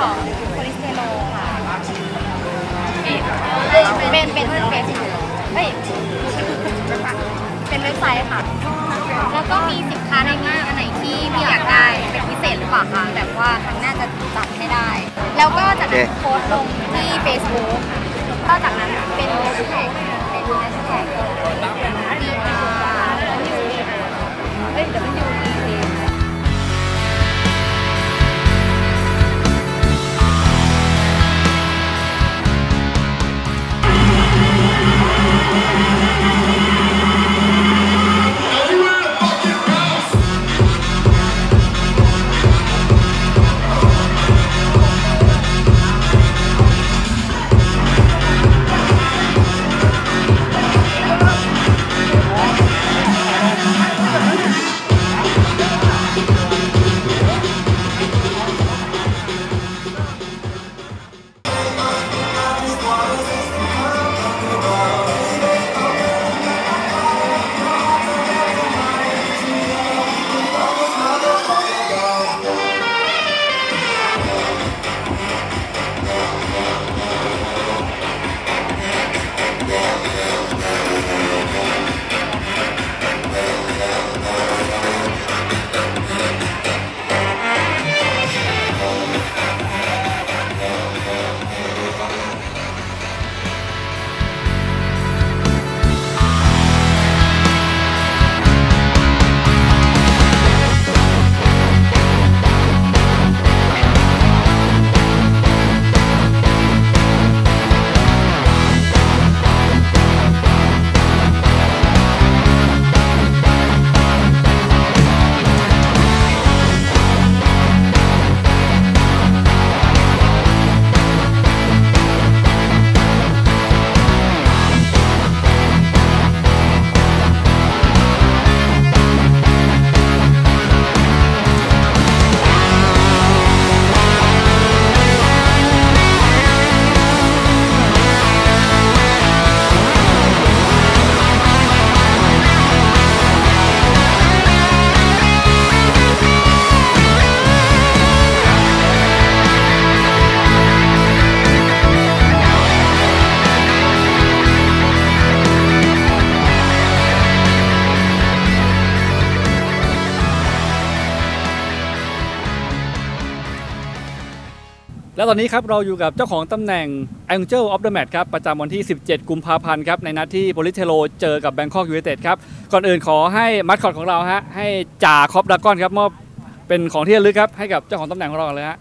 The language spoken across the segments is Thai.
ของโปลิศเทโรค่ะเป็นเป็นเป็นเฟซเฮ้ยเป็นเว็บไซต์ค่ะ แล้วก็มีสินค้าในนี้อันไหนที่พี่อยากได้เป็นพิเศษหรือเปล่าคะแบบว่าครั้งหน้าจะจัดให้ได้ แล้วก็จะโพสต์ลงที่ Facebook ก็จากนั้น Yeah, yeah, yeah. แล้วตอนนี้ครับเราอยู่กับเจ้าของตำแหน่ง Angel of the Match ครับประจำวันที่ 17 กุมภาพันธ์ครับในนัดที่โปลิเทโลเจอกับ Bangkok United ครับ ก่อนอื่นขอให้มัดคอตของเราฮะให้จ่าคอปดากอนครับมอบเป็นของที่ระลึกครับให้กับเจ้าของตำแหน่งของเราก่อนเลยฮะ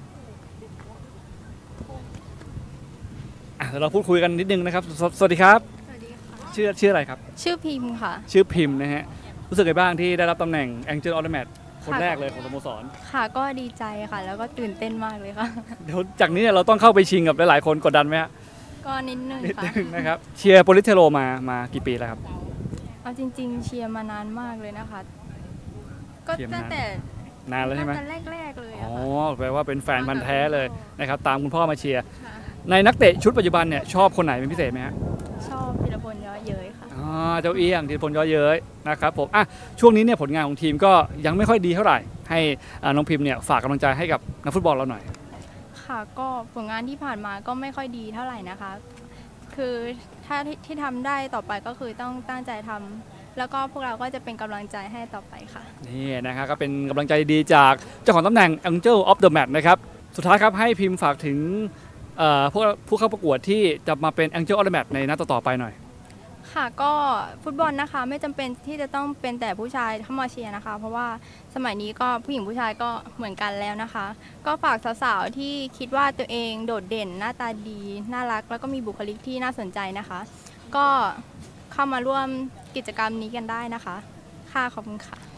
อะเดี๋ยวเราพูดคุยกันนิดนึงนะครับสวสวัสดีครับสวัสดีค่ะ ชื่อชื่ออะไรครับ ชื่อพิมพ์ค่ะ ชื่อพิมพ์นะฮะรู้สึกไงบ้างที่ได้รับตำแหน่ง Angel of the Match คนค่ะแรกเลยของสโมสร ค่ะก็ดีใจค่ะ แล้วก็ตื่นเต้นมากเลยค่ะ เดี๋ยวจากนี้เนี่ยเราต้องเข้าไปชิงกับหลายๆคนกดดันไหมฮะก็นิดนึงนิดค่ะ นึงนะครับ เชียร์โปลิเทโลมามากี่ปีแล้วครับ เอาจริง ๆ เชียร์มานานมากเลยนะคะ ก็เชียร์มานานตั้งแต่นานแล้วใช่ไหม ตั้งแต่แรกๆเลยอ๋อะอค่ะ แปลว่าเป็นแฟนพันธ์แท้เลยอ๋อนะครับตามคุณพ่อมาเชียร์ ค่ะ ในนักเตะชุดปัจจุบันเนี่ยชอบคนไหนเป็นพิเศษไหมฮะ เจ้าเอี้ยงธีรพลย้อยเย้ยนะครับผมอะช่วงนี้เนี่ยผลงานของทีมก็ยังไม่ค่อยดีเท่าไหร่ ให้อ่าน้องพิมพ์เนี่ยฝากกำลังใจให้กับนักฟุตบอลเราหน่อย ค่ะก็ผลงานที่ผ่านมาก็ไม่ค่อยดีเท่าไหร่นะคะ คือถ้าที่ที่ทำได้ต่อไปก็คือต้องตั้งใจทำแล้วก็พวกเราก็จะเป็นกำลังใจให้ต่อไปค่ะ นี่นะครับก็เป็นกำลังใจดีๆจากเจ้าของตำแหน่ง Angel of the Match นะครับ สุดท้ายครับให้พิมพ์ฝากถึงเอ่อผู้ผู้เข้าประกวดที่จะมาเป็น Angel of the Match ในนัดต่อๆไปหน่อย ค่ะก็ฟุตบอลนะคะไม่จำเป็นที่จะต้องเป็นแต่ผู้ชายเข้ามาเชียร์นะคะ เพราะว่าสมัยนี้ก็ผู้หญิงผู้ชายก็เหมือนกันแล้วนะคะ ก็ฝากสาวๆที่คิดว่าตัวเองโดดเด่นหน้าตาดีน่ารัก แล้วก็มีบุคลิกที่น่าสนใจนะคะ ก็เข้ามาร่วมกิจกรรมนี้กันได้นะคะ ค่ะขอบคุณค่ะ